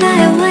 fly away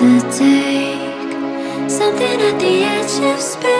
to take something at the edge of space.